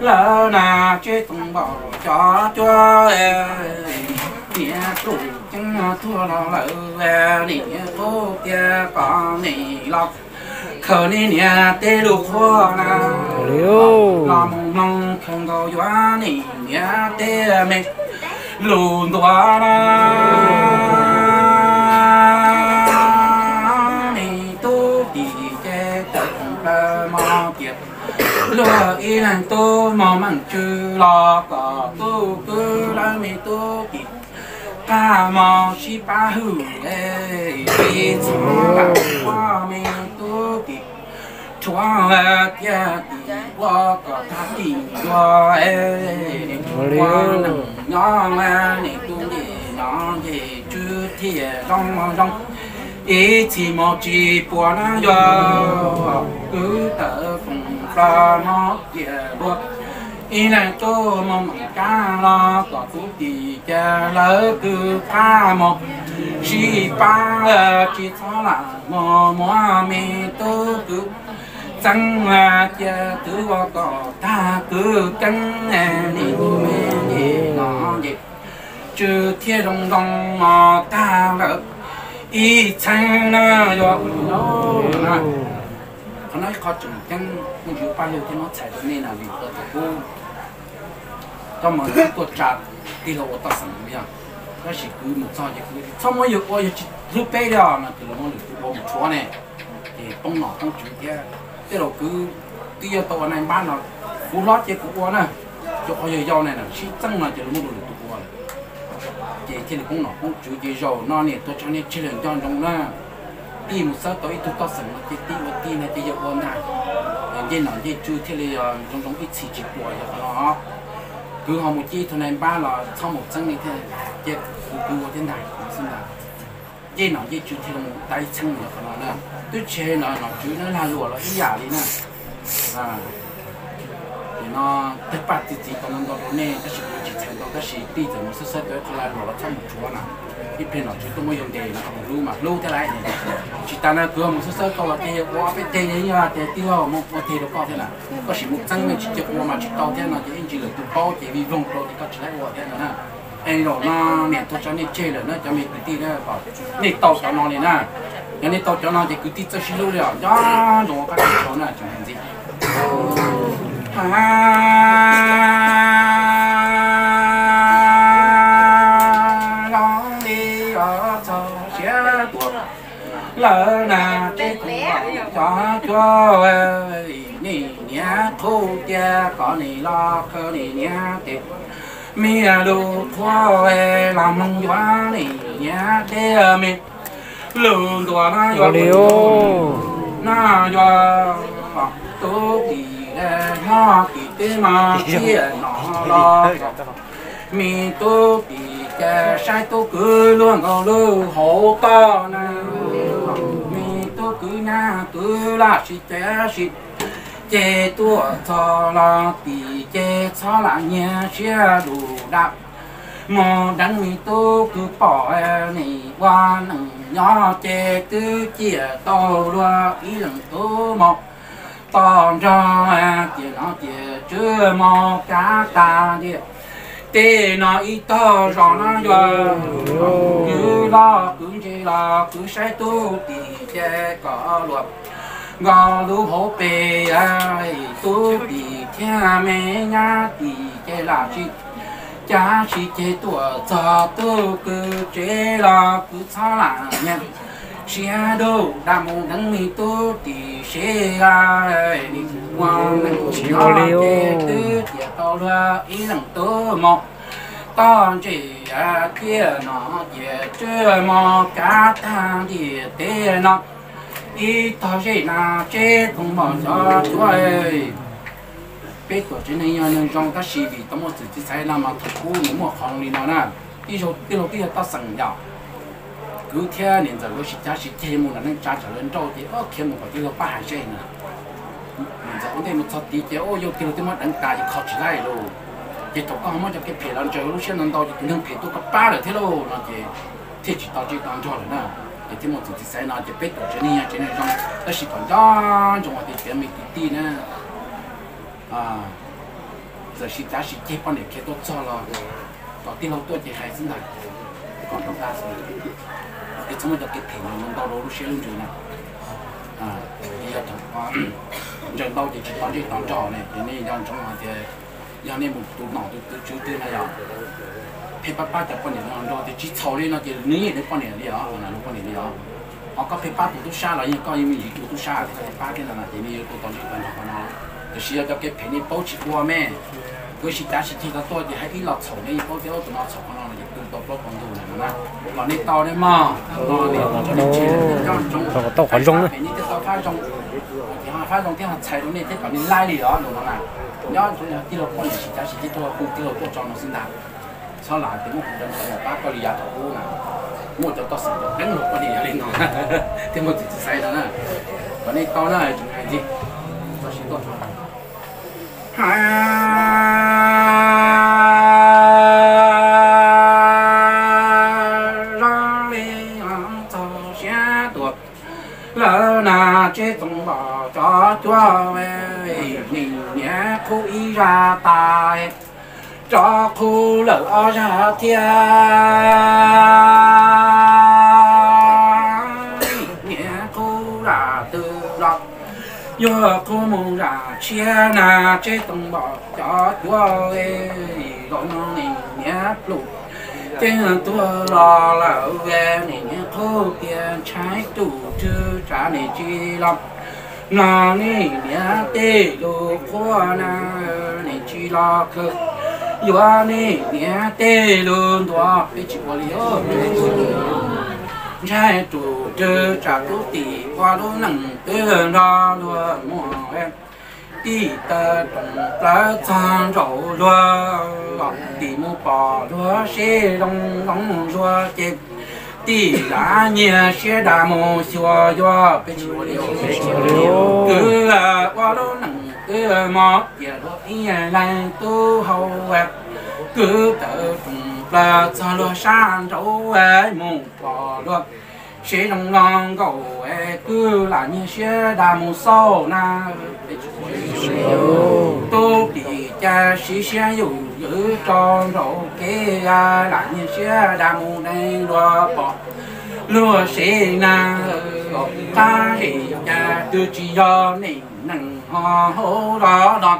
lỡ na chế tung bỏ cho cho nhẹ trụ chẳng thua lo lỡ nhẹ thua kia có nhẹ lọc khờ ni nhẹ tê lục hoa na lòng lòng không có gió nhẹ nhẹ tê mẹ lùn toa na ni tu ti che tận ba mò kiệt lúa y nàng tu mò mặn chư lo cỏ tu cứ la mi tu kì ca mò chi ba hư lê y chúa la mi tu kì chúa la kia kì qua cỏ ta kì qua ê. Qua nằng nhỏ la nè tu nè nhỏ nè chư thiệt rong rong. Ý chỉ một chỉ bùa na yo cứ tờ phùng pha nó kia bùa. Ý là tô mong cá lo có phú cha lỡ cứ pha một chỉ ba chỉ cho là mò mò mi tô cứ chẳng hoa cha thứ hoa có ta cứ căng nè đi mẹ đi nó gì chư thiên đông đông mà ta lỡ y chăng na yo na. Họ nói khó chừng chăng mình chịu bao nhiêu thì nó chạy được nên là vì ở chỗ cô. Cho mà tôi trả đi là tôi sẵn bây giờ. Nó chỉ cứ một sao chỉ cứ xong mới được ôi chỉ lúc bé đó mà từ lúc nó được một chỗ này thì bông nọ không chịu kia thế rồi cứ tia giờ này bán nó cú lót chỉ của nè. Chỗ họ giờ giàu này là chỉ tăng là chỉ một nó được tụ chơi chị được cũng nó cũng chú gì rồi nó này tôi cho nên chỉ được cho trong nè đi một số tới tôi to sẵn nó thì đi một đi này chơi giờ ôn này vậy nó chơi chú thì là ờ, trong trong ít chỉ chỉ của nó cứ họ một chi thôi này ba là sau một chân này thì chị cứ cứ thế trên này xin là vậy nó thì chủ thì là một tay chân này nó nè tôi chơi nó nó chủ nó là lụa là ý giả đi nè à thì nó tất cả thì chỉ còn nó đó nè cái sự chỉ thành đó cái sự đi từ một số đó cho là lụa là trong một chỗ nè cái bên nó chỉ tôi mới dùng để nó không lưu mà lưu thế này chỉ ta là cửa một số câu là cái qua cái tên như là cái tiêu một một thế đó có thế nào có sự một chân mình chỉ chụp qua mà chỉ tao thế nào thì anh chỉ là tụ bao thì vì vòng rồi thì có chỉ lấy qua thế nào nè anh rồi nó nè tôi cho nên chơi rồi, nó cho mình cái tí đó bảo nè tàu cho nó này nè cái này tàu cho nó thì cứ tí cho xí lưu rồi. Đó nó các cái chỗ này chẳng hạn gì. À lòng đi ở chỗ xe tuột lỡ na tê cũng cho cho nì nhá thu cha có nì lo cơ nì nhá tê mi lu thua làm mong gió nì nhá tê mi lường tua na gió na gió tu kỳ nó kỳ tê mà kia nó lo mi tu kỳ cái sai tu cứ luôn ngầu lưu hổ to na mi tu cứ na cứ là chỉ chế chỉ chế tua cho lo tì chế cho là nhà chia đủ đạp mò đánh mi tu cứ bỏ e này qua, nằng nhỏ chế cứ chia to luôn ý e, lần tô một to cho chế nó chế chưa mò, cá ta đi tê nó ý to rõ nó giờ cứ lo, cứ chế lo, cứ sai tu thì che có luật ngò lú hổ bề ai tu thì cha mẹ nhà thì che là chi. Cha chỉ che tuổi cho tu cứ che lo cứ cho là nha xe mô đấng mi tu thì xe ai ngoan nâng chỉ lo che tư to ý tu một con chỉ kia nó về chưa mò cá thang thì tê nó ý tao sẽ là chết không bỏ cho chuối biết của trên này nhân trong các sĩ vì tao một sự sai làm mà thật cũ nó mà không đi nào nè. Đi số đi lô đi tao sẵn nhau cứ theo nên giờ lúc sĩ cha sĩ thêm một là nên cha trở lên trâu thì, ơ thêm một cái đi ba hai nè. Nên giờ vấn đề một thật tí chứ ô yêu kia lô tí mất đánh cài thì khó chỉ lại luôn chỉ tao con mới cho cái phê lần chơi lúc xưa lần đầu thì tụi phê tụi có ba rồi thế luôn nó chỉ thế chỉ tao chỉ tao cho rồi nè. thì thì một thì sai nó chỉ biết được cái này cái này trong đó chỉ còn đó trong cái tiền mình tí tí nè à giờ chỉ ta chỉ kết bọn này kết tốt cho lo có tiền lâu tuổi thì hay sinh này còn trong ta sẽ cái chúng mình cho cái phê lần đầu lúc xưa lần trước nè à bây giờ thằng trận đầu thì chỉ tao chỉ tao cho này thì này trong trong cái yang那么多脑都都就对那样， phê bát ba tập quan niệm nó đó thì chỉ thâu lên nó chỉ nghĩ đến quan niệm đi đó là nó quan niệm đi đó họ có phê ba tụi tôi xa là những có như gì tụi tôi xa thì phê bát cái là chỉ như tụi tôi quan niệm nó thì chỉ cho cái phê niệm bảo chỉ qua mẹ với chỉ ta chỉ chỉ là tôi thì hãy ít lọt sổ này bảo thế tụi nó sổ nó là chỉ tụi tôi còn đủ này mà còn đi to đấy mà to thì nó cho nên chỉ là trong cái tao còn trong nữa những cái tao phát trong thì họ phát trong cái họ chạy đúng này thế còn đi lai đi đó đúng không nào nhớ thì là quan niệm chỉ ta chỉ chỉ tôi cũng tiêu tôi cho nó sinh đạt sau là tính nó mua cho tôi sản đánh một cái lý do nó thì một đó. Nè còn đây tao là chúng ta gì tôi xin tôi lỡ là chế tổng bỏ cho chúa về mình nhé khu ý ra tài cho khu lỡ ra thiên. Nghĩa khu là từ lọc yo khu mù ra chia na, chế tung bỏ cho chúa về lòng này nghĩa lục tiếng tua lo lỡ về nghĩa khu tiền trái tủ chư trả này chi lắm nó này nhá tê lô khó na này chi lo cơ yo nè? Nhá tê lô đua bị chịu liu trái tủ chư trả tủ tỷ qua lô nặng tư lo lúa mua em. Đi ta trồng lá trang rau lúa đi mua bò lúa xe đông đông lúa chết đi lá nhẹ xe đà mồ xua yo bị chua liu cứ là qua lúa nặng cứ mò. Giờ lúa à, lại tu hậu à. cứ tự trồng là cho lo sang trâu em à. mùng bỏ luôn xe đông ngon cầu cứ là như xe đà mù sâu na. Tu đi cha sĩ xe dù giữ tròn rổ kế là như xe đà mù này lo bỏ lúa sĩ na. Ờ, ta thì cha tư chỉ do này năng họ hô đó đó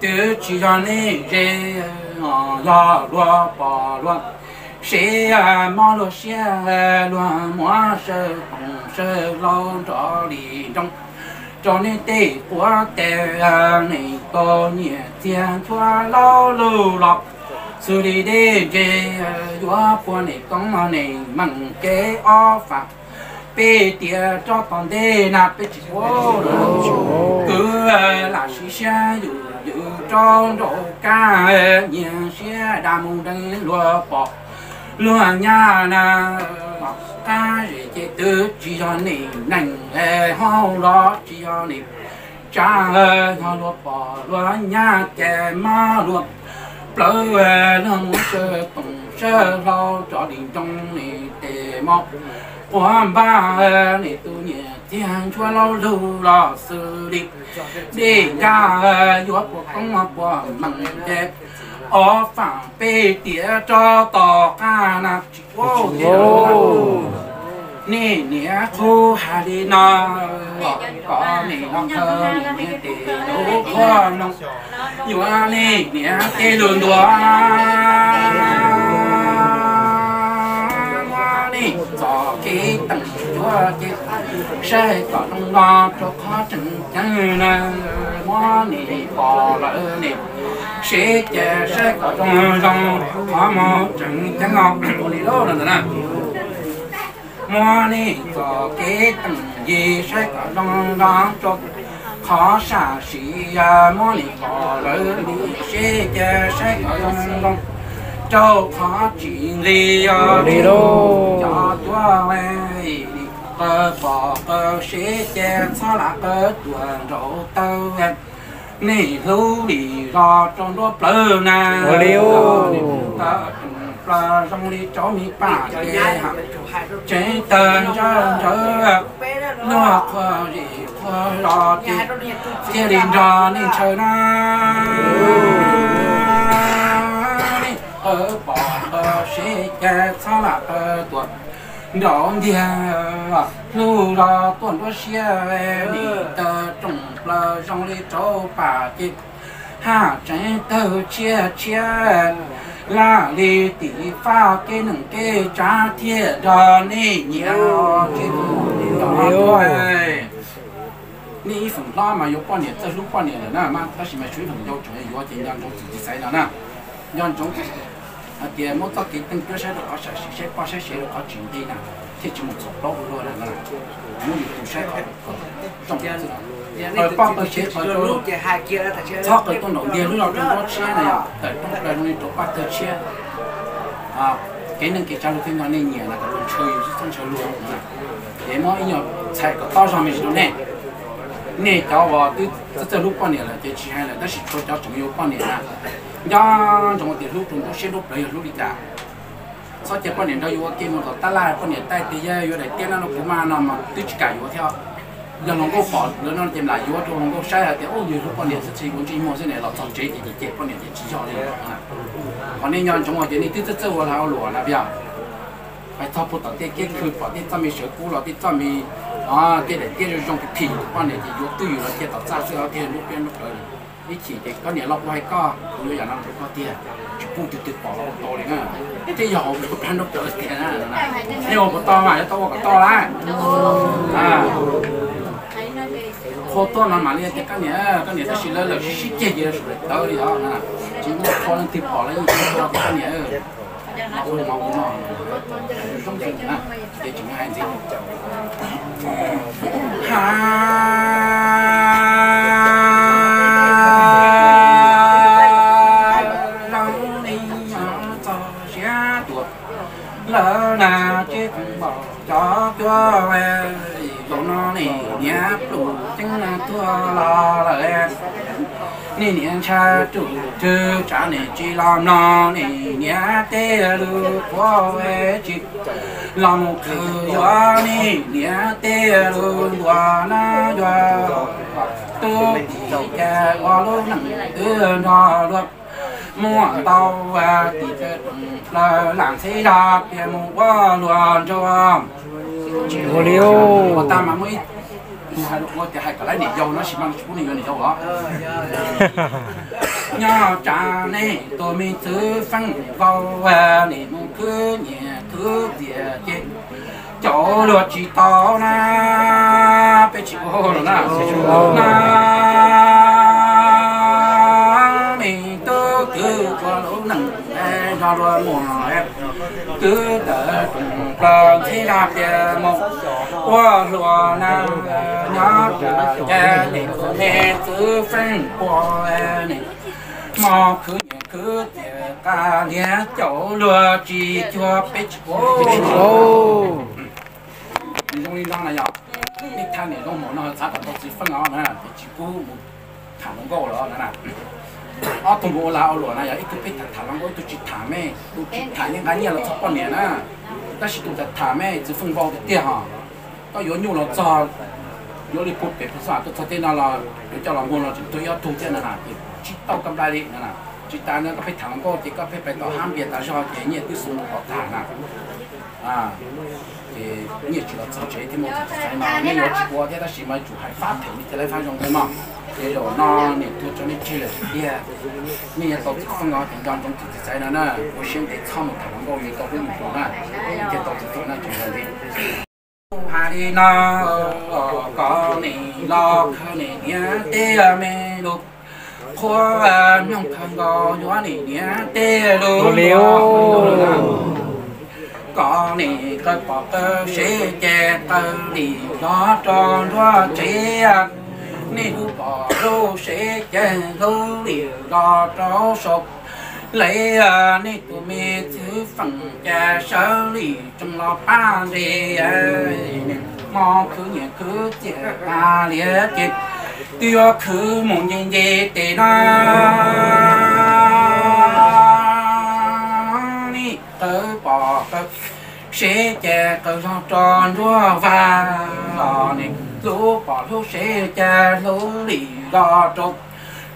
tư chỉ do này rê họ do lúa bỏ lúa xe à mò lúa xe lúa mua sơ cùng trong cho nên tê quá tê này có nhẹ tiền chua lâu lưu lọc xử lý đê dê quá qua này con mà này mặn kế o phạt bê tía cho toàn đê nạp bê chỉ vô cứ ờ, là sĩ xe dù dù cho rổ ca ờ, nhẹ xe đà mù đăng lùa bỏ lùa nhà na ờ, ta chỉ chỉ tự chỉ cho nị nành hao lo, chỉ cho nị cha nó lo bỏ lo nhà kẻ ma lo lỡ nông sơ tổng sơ lo cho đình trong nị tề mọc quan ba nị tu nhẹ thiên chúa lo lưu lo xử lý đi ra vua của công mà của mặn đẹp. Ở phẳng bê tía cho tỏ ca nạp chỉ vô nè nè khu hà đi na có nè nó thơ nè tê đô khó nông yêu nè nè tê lùn đùa chúa chết sẽ có nông ngọ cho khó chân chân nè mua nè bỏ lỡ nè sẽ chè sẽ có trong trong khó mò chân chân ngọc bộ đi đâu nè nè mua có cái tầng gì sẽ có trong trong cho khó xả xì à bỏ lỡ nè sẽ chè sẽ có trong trong cho khó chuyện đi à đi đâu cho tua cơ bỏ cơ sẽ chè sao là cơ tuần rổ tơ. Em nè lưu đi ra trong đó plơ na. Ô liu. ta plơ trong đi cho mi cái hả? Chế tên cho cho nó có gì có lo thì kia đi ra nên chơi na. Ở bỏ ở sẽ cái sao là ở tuần đó thì nu là tuần đó xe về tờ trồng là trong lý chỗ bà chị ha trái tờ chia chia là lý tỷ pha cái nâng cái trả thiệt đó nè nhiều cái đó ơi ni phần la mà có quan niệm tới lúc quan niệm là na mà ta chỉ mà chuyện phần yêu chuyện yêu thì nhân trong chỉ sai là na nhân trong 那，让种啊点么到给等多些的搞些些把些些的搞经典呐，这就么做老多了那，我们不晒搞，种子。呃，包括些呃都，操个东东，连路上种多钱了呀，在东来容易多把得钱，啊，给人给家里听到那年那个轮车有是中车路啊，连么一样踩个道上面去呢。你叫我对这这路半年了，这起海了，但是说叫总有半年了， do trong một tiền lúc chúng tôi sẽ lúc đấy lúc đi cả sau chết con nền đó yêu kia một ta lại con nền tay thì yêu để tiền nó cũng mà nó mà tích cả yêu theo. Giờ nó có bỏ lỡ nó tìm lại yêu cho nó có sai là thì ô nhiều lúc con nền sẽ chỉ muốn chỉ muốn thế này là trong chế thì chỉ chết con nền chỉ chỉ cho đi. Còn nên nhon trong một tiền đi tích tích sâu là lúa là bây giờ phải thọ phụ tập tiết kiên cứ bỏ đi. tâm mình sửa cũ rồi đi tâm mình à tiết này tiết rồi trong cái phì con nền thì yêu tự yêu là tiết tập ra sửa tiết lúc bên lúc đấy rồi đi chỉ để có nhà lọc ngoài co, cũng như là nó có tiết chỉ bút tiết tiết bỏ vào to đấy nha thế giờ họ cũng ăn lúc rồi tiết á thế họ có to mà to có to lại à. Khó to nó mà liên cái cái này cái này nó chỉ là là chỉ chế gì rồi tới đi đó nè chỉ có khó lên tiết bỏ lại những cái này mà ôi mà ôi mà không chừng à để chúng hai gì ha. Nháp đủ chứng là thua lo là nè niên cha chủ trừ cha nè chỉ làm nó nè nhá tê lu qua về chỉ lòng cứ gió nè nhá tê lu qua na gió tu cha qua lu nặng tư nó lu mua tàu và thì là làm xây đạp thì mua qua luôn cho Ô liu. ta mà mới hai lúc ngồi hai cái này dầu nó chỉ mang chút này này dầu đó nhỏ cha này tôi mình thứ phân vào và này muốn cứ nhẹ cứ địa chỗ luật chỉ to na bé chỉ có na na mình tôi cứ có nặng cho rồi mùa em cứ đợi cùng lần khi làm địa một qua lúa na nhỏ cha này mẹ cứ phân qua này mà cứ nhẹ cứ địa ca nhẹ chỗ lúa chỉ cho bé chỉ có Ô. 你容易让了呀，你看那种么那咋个都是分啊那，几乎谈拢够了那那。 ở thùng gỗ là ở lúa này ít tụi ít thả lăng ít tụi chỉ thả mẹ tụi chỉ thả những cái nhiều là thấp con nè na ta chỉ tụi thả mẹ chỉ phong bao cái tiền hả có yếu nhiều là cho yếu đi phục để phong sao tụi thế nào là để cho lòng buồn là chỉ tụi yếu tụi thế nào thì chỉ tao cầm đại đi nè chỉ ta nữa có phải thẳng có chỉ có phải phải tao ham biệt ta cho cái nhiều tụi xuống có thả nè à thì nhiều chỉ là cho chế thì một cái mà nhiều chỉ có thế ta chỉ mà chủ hay phát thì thế lại phát trong thế mà thì rồi nó nên tôi cho nên chơi là đi à là tổ chức phong ngõ thì trong trong thực tế này nè tôi xem để tham một thằng có gì tôi cũng một nè cái tổ chức tôi nó chuyện là đi. Hà đi nó có nè lo khơi nè nhá tê mê lục. Khoa nhung khăn gò nhóa nè nhá tê lục có nì cái bỏ cơ sẽ che tơ nì nó tròn nó chế nì hú bỏ rô sẽ che hú liều đó tró lấy à nì tụ mê thứ phần cha sơ lì trong lo ba đi mò cứ nhẹ cứ chè à liệt chè tiêu khứ mong nhìn dễ tê na. Ni tớ bỏ cơ sẽ chè cơ tròn chúa lò nè lũ bỏ lũ xe cha, lũ lì gò trục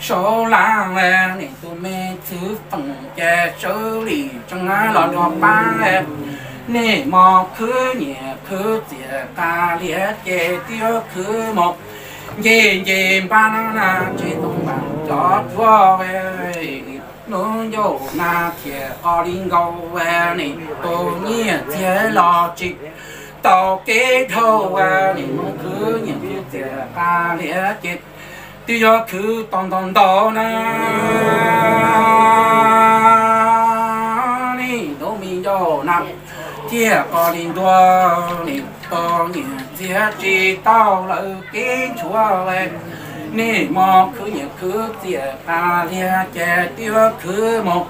số la nè nè tôi mê thứ phần cha, số đi trong á lò cho ba em. Nè, mò khứ nhẹ, khứ tiệt ta liệt chè tiêu khứ một. Dê dê, ba nó na chỉ tung bằng cho chúa về. Nó vô na thiệt ở linh gâu về nè tôi nhẹ thiệt lo chỉ tàu kế thâu về nè mong cứ nhìn như trẻ ta lẽ chết tuy do cứ tòn tòn tòn na nè đâu mi do nằm chia có linh đua nè to nhiên chia chỉ tao là kiến chúa lên nè mò cứ nhẹ cứ tiệt ta lẽ chết tiêu cứ một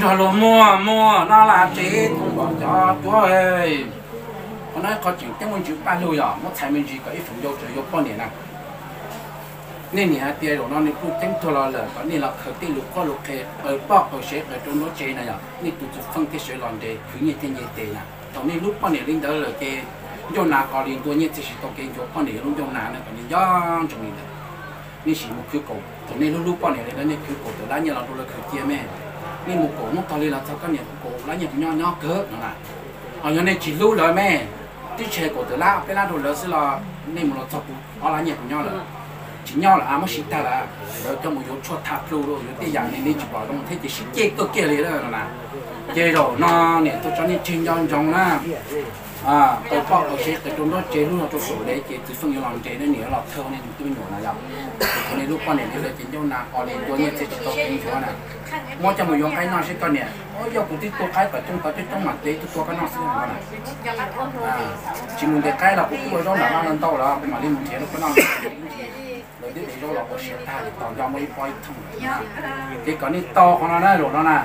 rồi lo mua mua nó là chế không bỏ cho chúa ơi 我那个景根本就八六呀，我才没去个一分钟就有半年了。那你还跌落，那你不顶头了了，把你那口底路过路开，呃，包口水呃，中路接那呀，你肚子放的水浪的，去年天也跌了，到你路半年领导了的，就拿高领多年，这是到跟就半年路就拿那个你样重的，你是木去搞，到你路路半年了，你去搞到那年了都了去接咩？你木搞，木到你了，他跟你搞，那年不要要割，那，啊，原来只路了咩？cái chế của tớ là, cái là đồ lớn là nên một nó của họ là nhiều nhau là. Chỉ nhau à mà xịt ta là, rồi cho một yếu cho tháp lưu rồi yếu tiền dạng này nên bảo trong thế thì xịt chế cực kia đấy là là. Chế đồ nó nè, tôi cho nên chinh nhau trong là à tôi bỏ cái chế cái chúng nó chế luôn là tôi sổ đấy chế từ phương làm chế nên nhiều lọt thâu nên tôi nhiều là dòng. Thế nên lúc quan niệm là chính nhau là có nên tôi nhận sẽ tôi chính chúa này. Mỗi trong một dòng cái nó sẽ con nè ôi giờ cũng tiếp tôi cái cả trong cái cái mặt đấy tôi có cái nó sẽ không này. À chỉ muốn cái cái là cũng có đó là nó lên tàu là mà đi một chế nó có nó rồi đi để đó là có sẽ ta còn cho mấy quay cái còn đi to của nó đó rồi nó nè